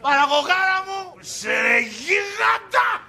Παραγωγάρα μου, σε γίγαντα!